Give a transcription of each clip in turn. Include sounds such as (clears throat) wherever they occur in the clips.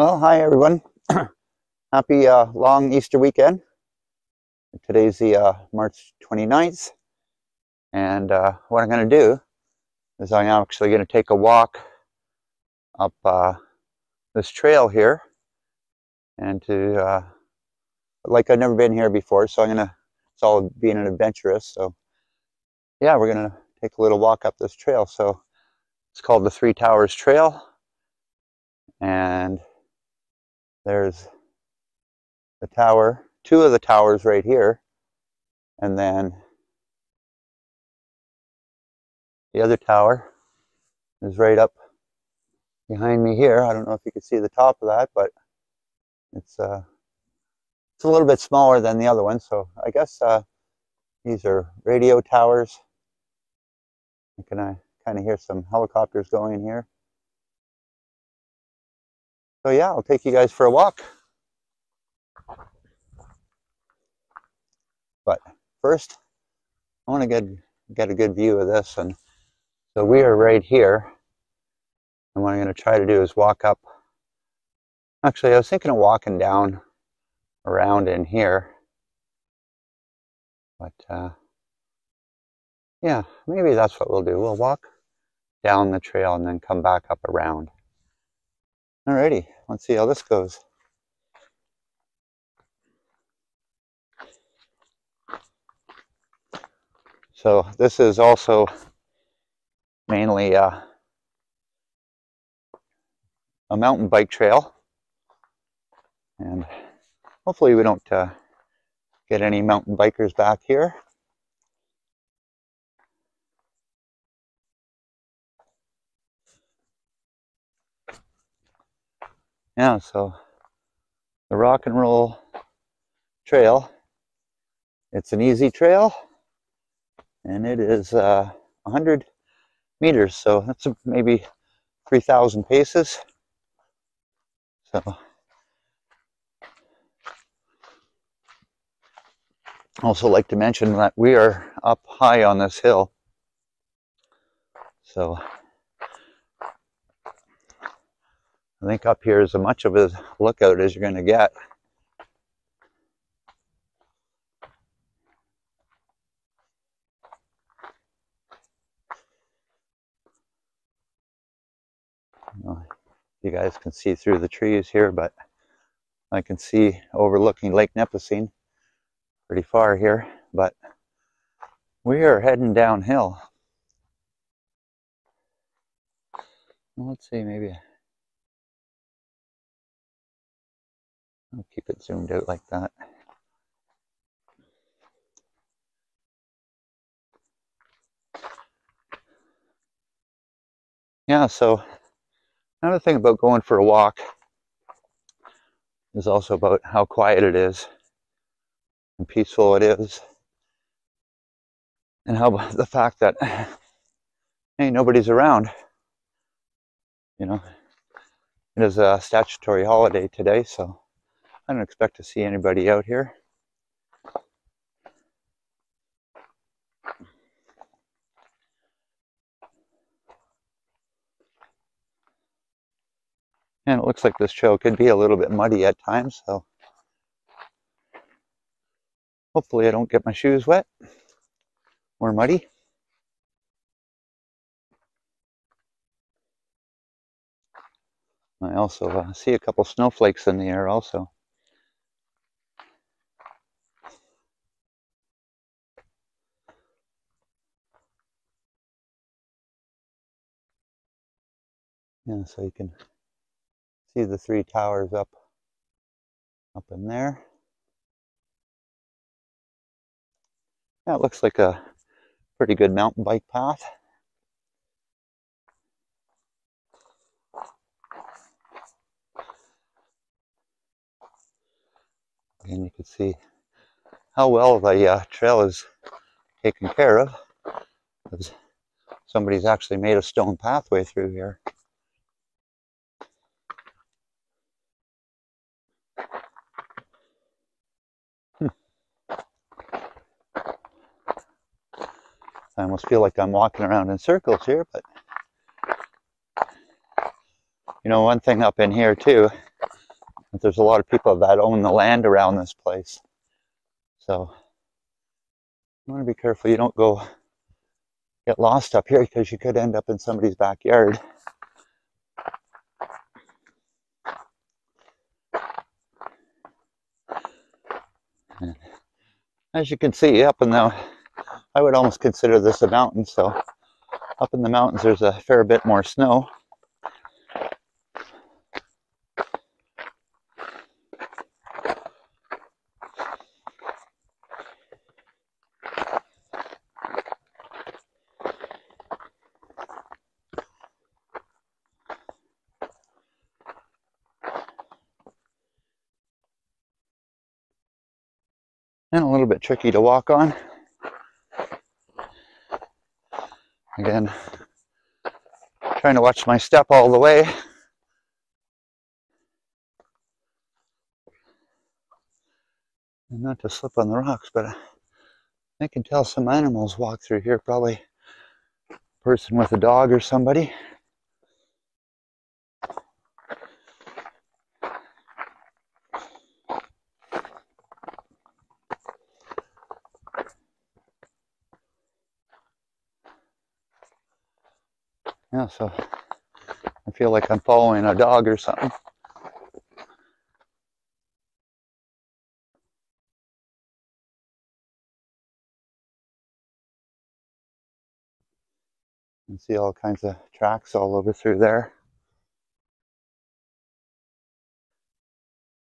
Well, hi everyone. (clears throat) Happy uh, long Easter weekend. Today's the uh, March 29th. And uh, what I'm going to do is I'm actually going to take a walk up uh, this trail here. And to, uh, like I've never been here before, so I'm going to, it's all being an adventurous. So yeah, we're going to take a little walk up this trail. So it's called the Three Towers Trail. And there's the tower, two of the towers right here, and then the other tower is right up behind me here. I don't know if you can see the top of that, but it's uh, it's a little bit smaller than the other one. So I guess uh, these are radio towers. Can I kind of hear some helicopters going in here. So yeah, I'll take you guys for a walk. But first, I want to get, get a good view of this. And so we are right here. And what I'm going to try to do is walk up. Actually, I was thinking of walking down around in here. But uh, yeah, maybe that's what we'll do. We'll walk down the trail and then come back up around. Alrighty, let's see how this goes. So this is also mainly uh, a mountain bike trail. And hopefully we don't uh, get any mountain bikers back here. Yeah, so the rock and roll trail, it's an easy trail and it is uh, 100 meters, so that's maybe 3,000 paces. So also like to mention that we are up high on this hill. So I think up here is as much of a lookout as you're going to get. you guys can see through the trees here, but I can see overlooking Lake Nipissing pretty far here, but we are heading downhill. Let's see, maybe I'll keep it zoomed out like that. Yeah, so another thing about going for a walk is also about how quiet it is and peaceful it is and how the fact that hey nobody's around you know it is a statutory holiday today so I don't expect to see anybody out here. And it looks like this trail could be a little bit muddy at times, so hopefully I don't get my shoes wet or muddy. I also uh, see a couple snowflakes in the air also. Yeah, so you can see the three towers up up in there. It looks like a pretty good mountain bike path. And you can see how well the uh, trail is taken care of. Somebody's actually made a stone pathway through here. I almost feel like I'm walking around in circles here, but you know, one thing up in here too there's a lot of people that own the land around this place. So you want to be careful you don't go get lost up here because you could end up in somebody's backyard. as you can see up in the I would almost consider this a mountain so up in the mountains there's a fair bit more snow and a little bit tricky to walk on. Again, trying to watch my step all the way. And not to slip on the rocks, but I can tell some animals walk through here, probably a person with a dog or somebody. So I feel like I'm following a dog or something. You see all kinds of tracks all over through there.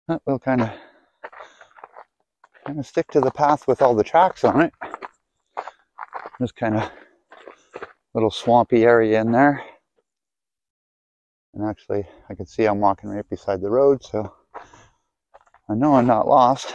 But we'll kind of kind of stick to the path with all the tracks on it. Just kind of little swampy area in there. And actually, I can see I'm walking right beside the road, so I know I'm not lost.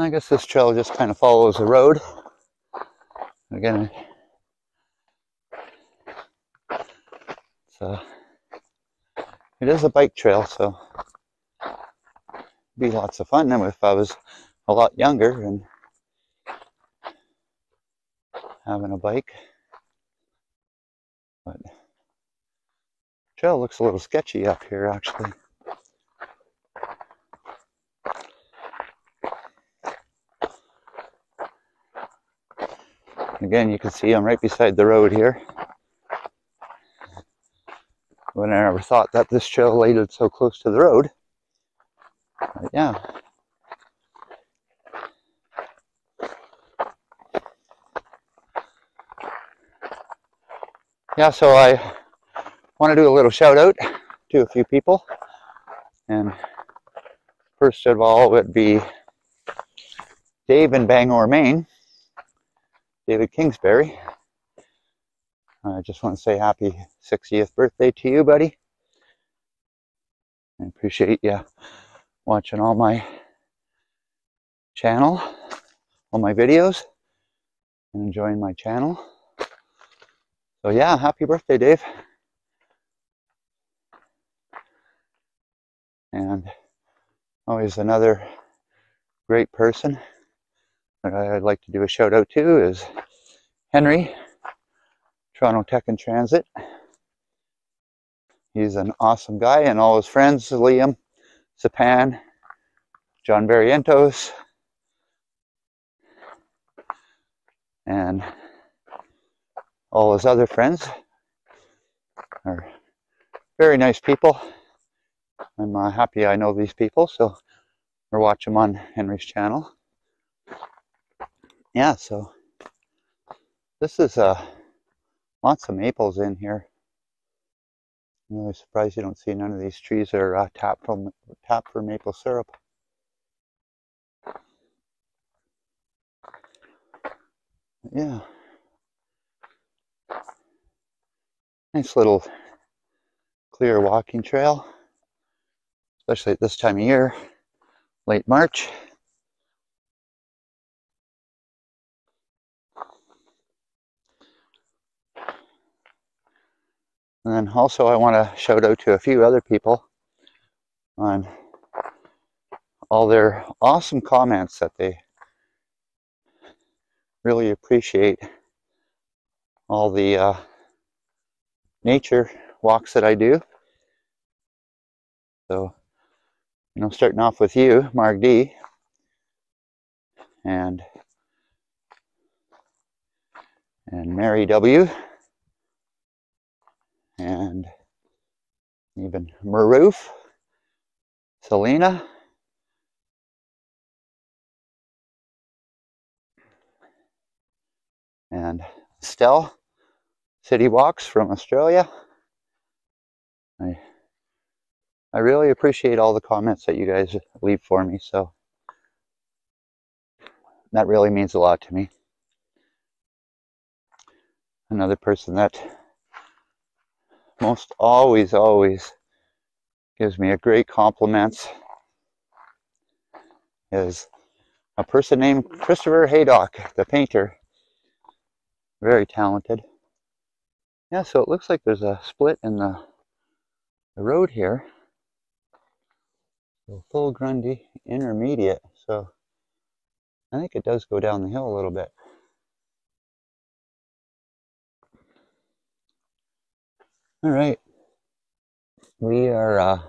I guess this trail just kind of follows the road. Again, it is a bike trail, so be lots of fun. And if I was a lot younger and having a bike, but trail looks a little sketchy up here actually. Again, you can see I'm right beside the road here. But I never thought that this trail laid so close to the road. But yeah. Yeah, so I want to do a little shout out to a few people. And first of all it'd be Dave in Bangor, Maine. David Kingsbury. I just want to say happy 60th birthday to you, buddy. I appreciate you watching all my channel, all my videos, and enjoying my channel. So yeah, happy birthday, Dave. And always another great person I'd like to do a shout out to is Henry, Toronto Tech and Transit. He's an awesome guy, and all his friends, Liam, Sapan, John Barrientos, and all his other friends are very nice people. I'm uh, happy I know these people, so we're watching them on Henry's channel yeah, so this is uh, lots of maples in here. I'm really surprised you don't see none of these trees are uh, tapped, from, tapped for maple syrup. Yeah. Nice little clear walking trail, especially at this time of year, late March. And then also I want to shout out to a few other people on all their awesome comments that they really appreciate all the uh, nature walks that I do. So, you know, starting off with you, Mark D. And and Mary W. And even Maroof, Selena, and Steel City Walks from Australia. I I really appreciate all the comments that you guys leave for me, so that really means a lot to me. Another person that most always, always gives me a great compliment is a person named Christopher Haydock, the painter. Very talented. Yeah, so it looks like there's a split in the, the road here. So full Grundy intermediate. So I think it does go down the hill a little bit. All right. We are uh,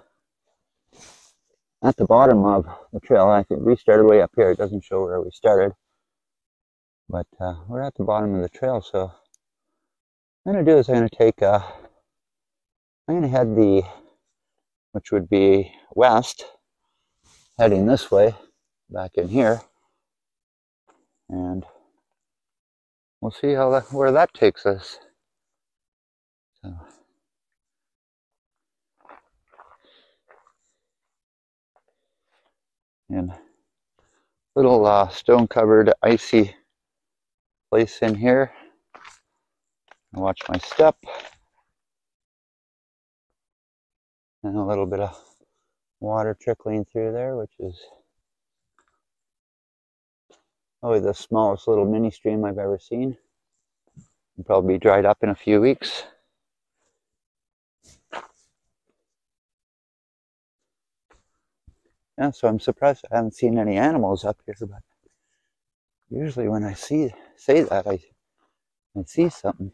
at the bottom of the trail. I think we started way up here. It doesn't show where we started. But uh, we're at the bottom of the trail, so I'm going to do is I'm going to take, uh, I'm going to head the, which would be west, heading this way, back in here. And we'll see how that, where that takes us. And little uh, stone covered icy place in here. Watch my step. And a little bit of water trickling through there, which is probably the smallest little mini stream I've ever seen. It'll probably be dried up in a few weeks. Yeah, so I'm surprised I haven't seen any animals up here, but usually when I see say that I I see something.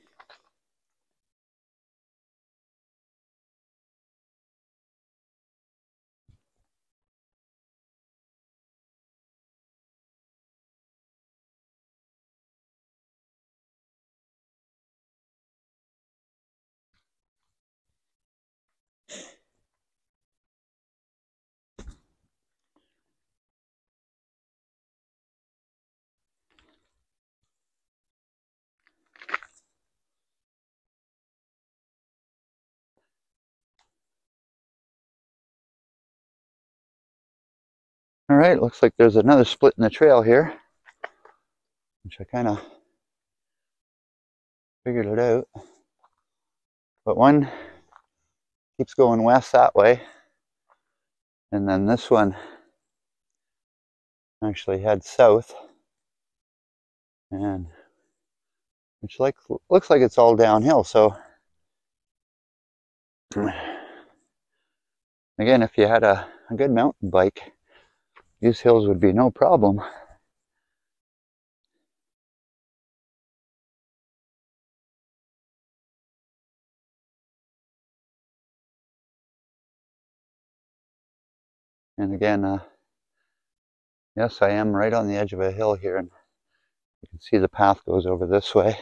All right, looks like there's another split in the trail here, which I kind of figured it out. But one keeps going west that way, and then this one actually heads south, and which like looks like it's all downhill. So (clears throat) again, if you had a, a good mountain bike these hills would be no problem. And again, uh, yes, I am right on the edge of a hill here, and you can see the path goes over this way.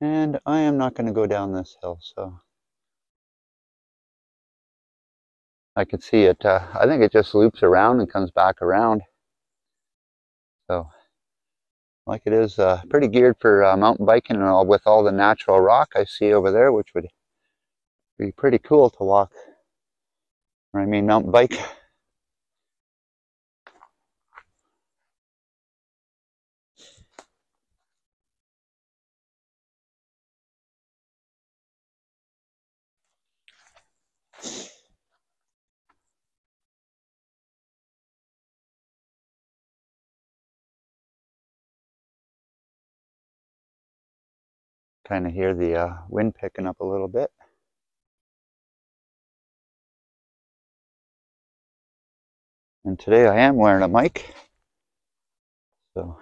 And I am not going to go down this hill, so I can see it. Uh, I think it just loops around and comes back around. So, like it is uh, pretty geared for uh, mountain biking and all with all the natural rock I see over there, which would be pretty cool to walk. Or I mean mountain bike. Kind of hear the uh, wind picking up a little bit. And today I am wearing a mic. So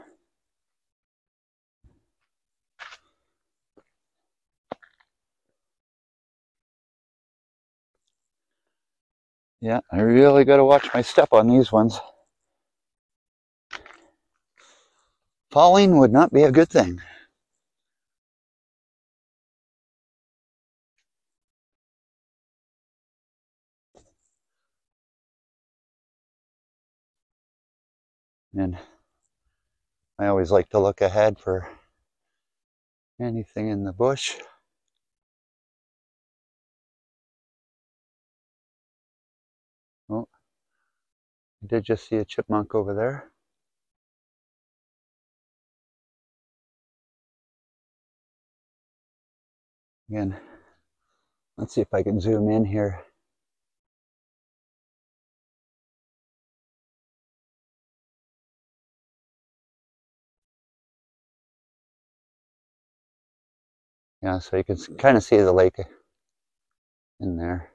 Yeah, I really got to watch my step on these ones. Falling would not be a good thing. And I always like to look ahead for anything in the bush. Oh, I did just see a chipmunk over there. Again, let's see if I can zoom in here. Yeah, so you can kind of see the lake in there.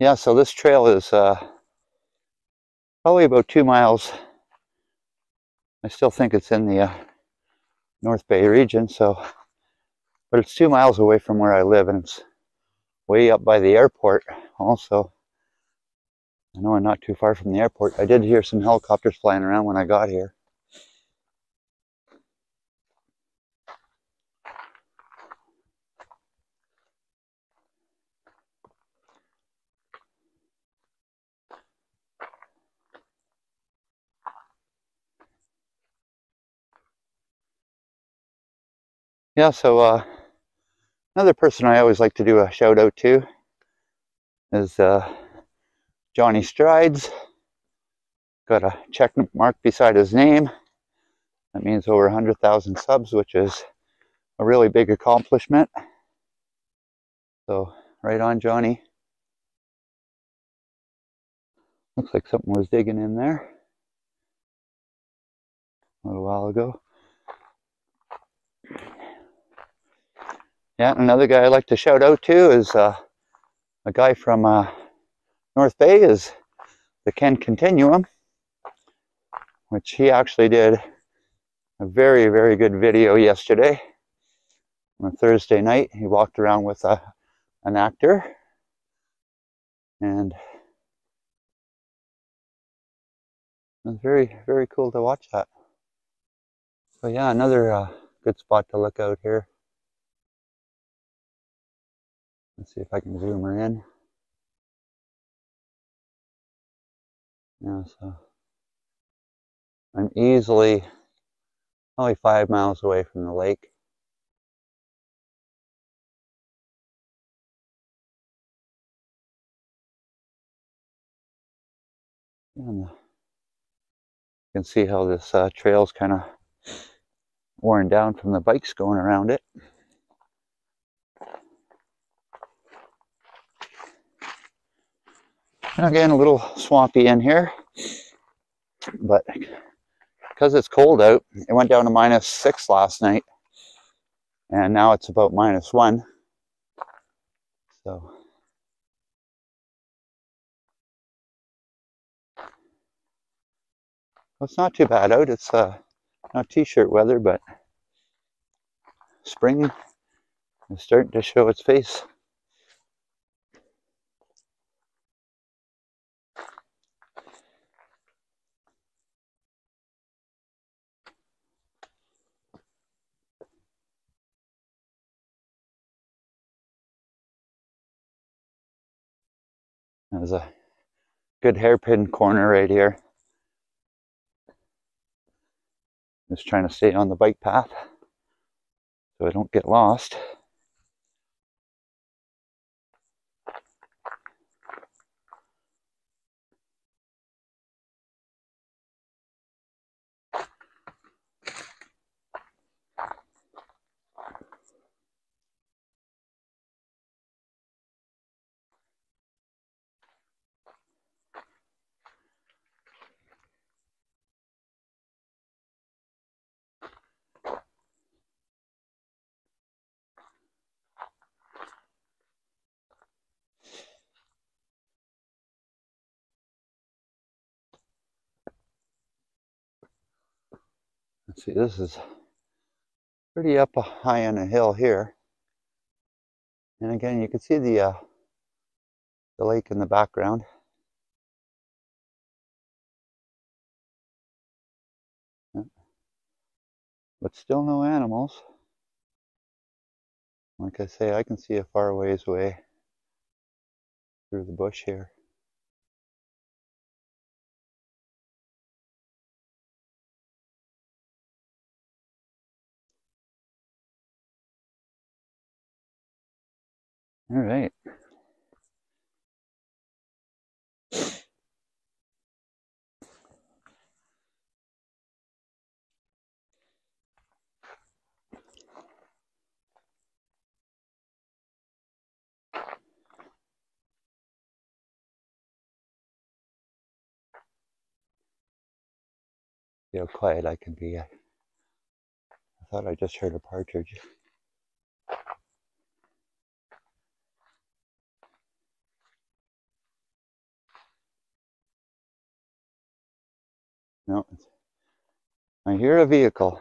Yeah, so this trail is uh, probably about two miles. I still think it's in the uh, North Bay region, so, but it's two miles away from where I live and it's way up by the airport also. I know I'm not too far from the airport. I did hear some helicopters flying around when I got here. Yeah, so uh, another person I always like to do a shout out to is uh, Johnny Strides. Got a check mark beside his name. That means over 100,000 subs, which is a really big accomplishment. So, right on, Johnny. Looks like something was digging in there a little while ago. Yeah, another guy I'd like to shout out to is uh, a guy from uh, North Bay is the Ken Continuum, which he actually did a very, very good video yesterday on Thursday night. He walked around with a, an actor and it was very, very cool to watch that. So yeah, another uh, good spot to look out here. Let's see if I can zoom her in. Yeah, so I'm easily only five miles away from the lake. And you can see how this uh, trail's kind of worn down from the bikes going around it. Again, a little swampy in here, but because it's cold out, it went down to minus six last night, and now it's about minus one. So, it's not too bad out. It's uh, not t-shirt weather, but spring is starting to show its face. There's a good hairpin corner right here. Just trying to stay on the bike path so I don't get lost. Let's see, this is pretty up high on a hill here. And again, you can see the uh, the lake in the background. But still no animals. Like I say, I can see a far ways away through the bush here. All right. How quiet I can be. Uh, I thought I just heard a partridge. No, I hear a vehicle.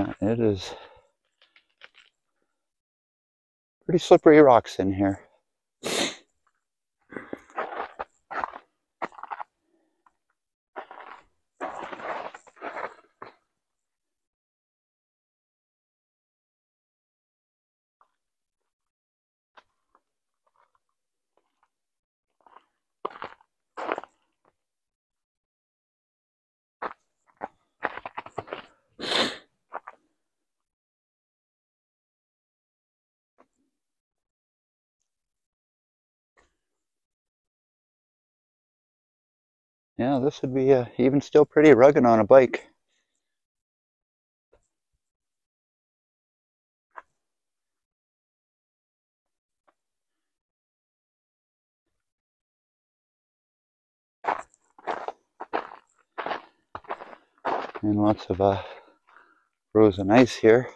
Yeah, it is pretty slippery rocks in here. Yeah, this would be uh, even still pretty rugged on a bike. And lots of uh, frozen ice here.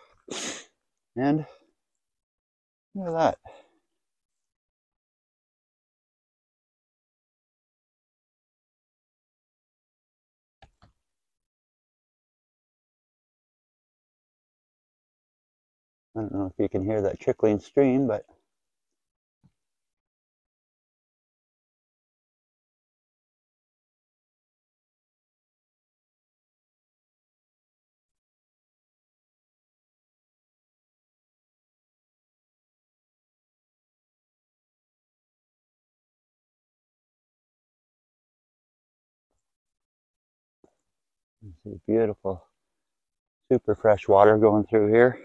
And look at that. I don't know if you can hear that trickling stream, but beautiful, super fresh water going through here.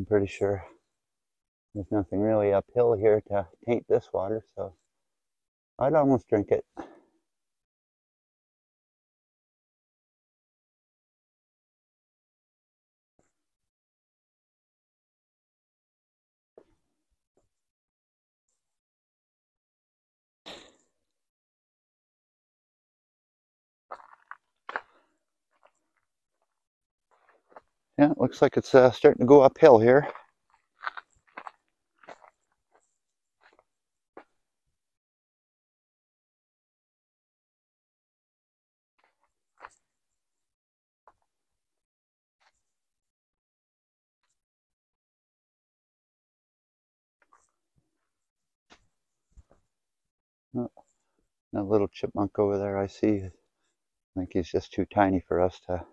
I'm pretty sure there's nothing really uphill here to taint this water, so I'd almost drink it. Yeah, it looks like it's uh, starting to go uphill here. Oh, little chipmunk over there I see. I think he's just too tiny for us to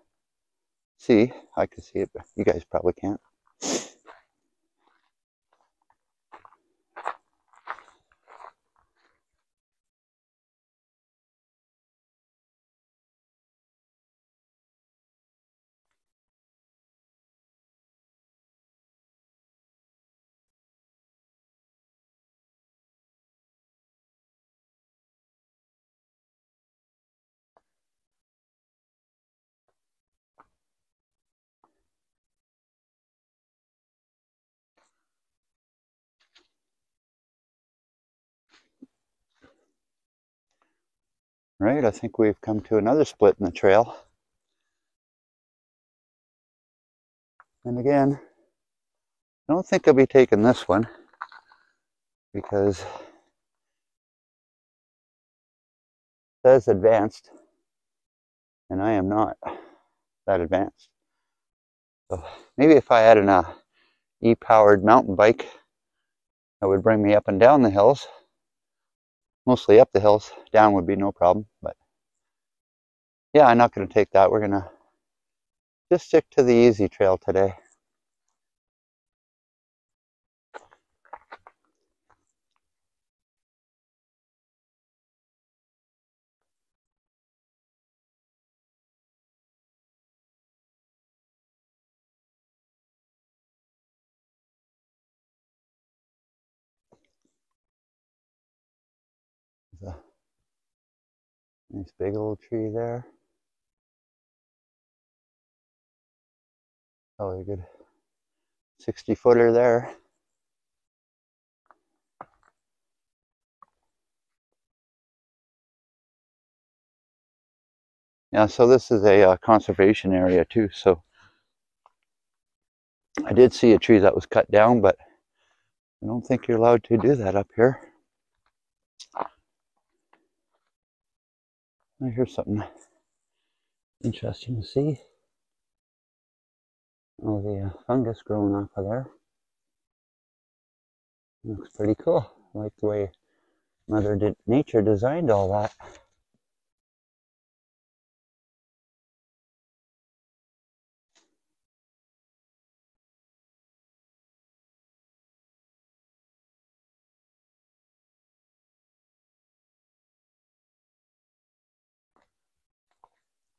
see. I can see it, but you guys probably can't. Right, I think we've come to another split in the trail. And again, I don't think I'll be taking this one because says advanced and I am not that advanced. So maybe if I had an uh, e-powered mountain bike that would bring me up and down the hills, mostly up the hills, down would be no problem, but yeah, I'm not going to take that. We're going to just stick to the easy trail today. A nice big old tree there. Probably a good 60 footer there. Yeah, so this is a uh, conservation area too, so I did see a tree that was cut down, but I don't think you're allowed to do that up here. I hear something interesting to see. All the uh, fungus growing off of there. Looks pretty cool. I like the way Mother did, Nature designed all that.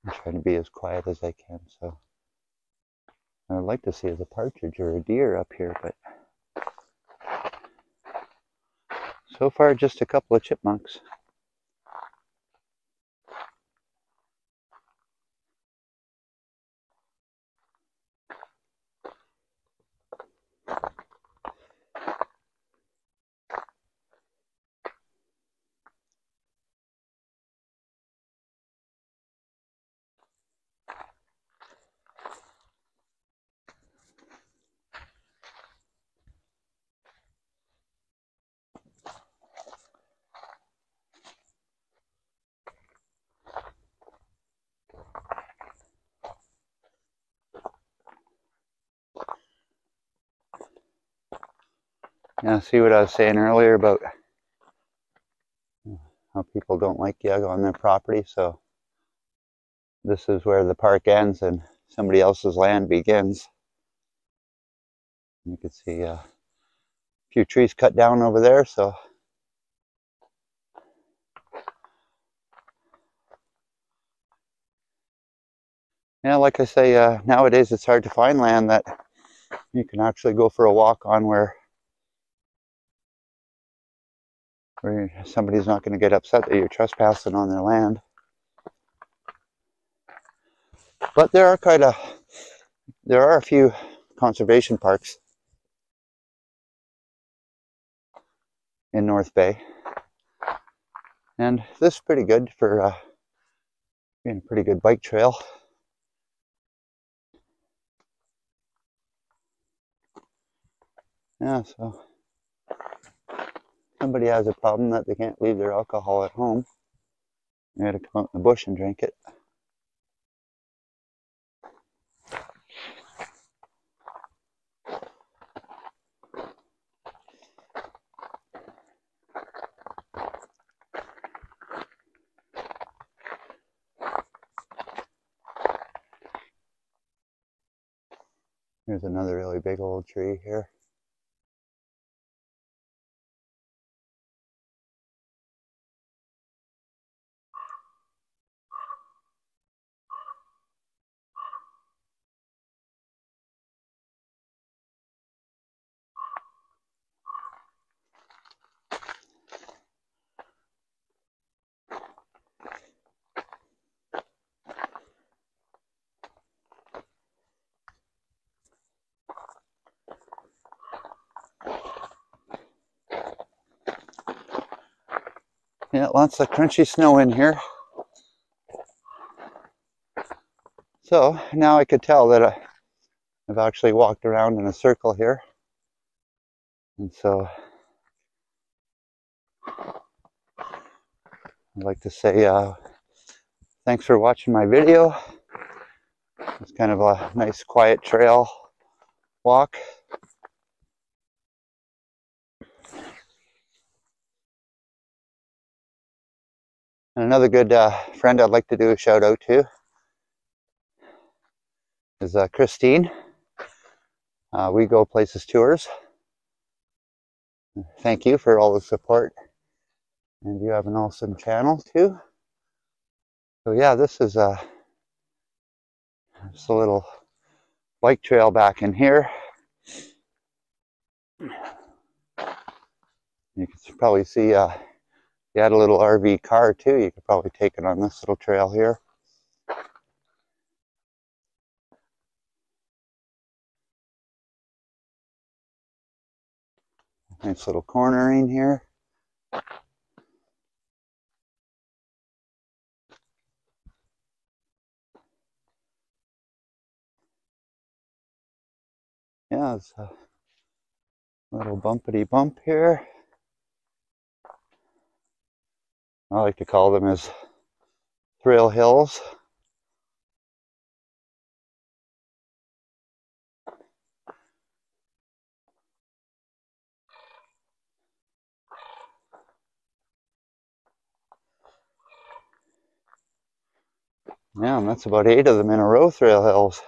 I'm trying to be as quiet as I can, so I'd like to see a partridge or a deer up here, but so far just a couple of chipmunks. Yeah, see what I was saying earlier about how people don't like Yug on their property, so this is where the park ends and somebody else's land begins. You can see uh, a few trees cut down over there, so yeah, like I say, uh, nowadays it's hard to find land that you can actually go for a walk on where where somebody's not going to get upset that you're trespassing on their land. But there are kind of there are a few conservation parks in North Bay, and this is pretty good for uh, being a pretty good bike trail. Yeah, so somebody has a problem that they can't leave their alcohol at home, they got to come out in the bush and drink it. Here's another really big old tree here. got lots of crunchy snow in here. So now I could tell that I've actually walked around in a circle here. And so I'd like to say uh, thanks for watching my video. It's kind of a nice quiet trail walk. And another good uh, friend I'd like to do a shout out to is uh, Christine. Uh, we Go Places Tours. Thank you for all the support. And you have an awesome channel too. So yeah, this is a, just a little bike trail back in here. You can probably see uh, you had a little RC car too, you could probably take it on this little trail here. Nice little cornering here. Yeah, it's a little bumpity bump here. I like to call them as Thrill Hills. Yeah, and that's about eight of them in a row, Thrill Hills.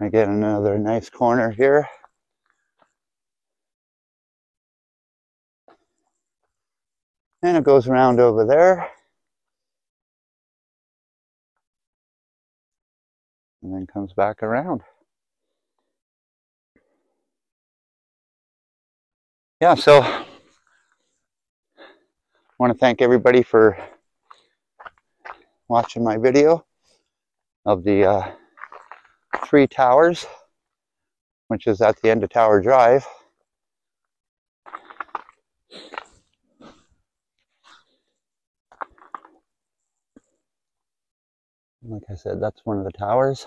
I get another nice corner here. And it goes around over there. And then comes back around. Yeah, so I want to thank everybody for watching my video of the uh, three towers, which is at the end of Tower Drive. Like I said, that's one of the towers.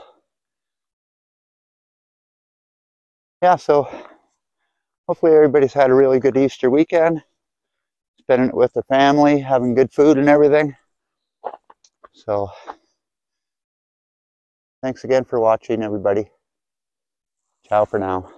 Yeah, so hopefully everybody's had a really good Easter weekend. Spending it with their family, having good food and everything. So Thanks again for watching, everybody. Ciao for now.